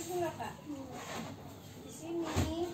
Di sini.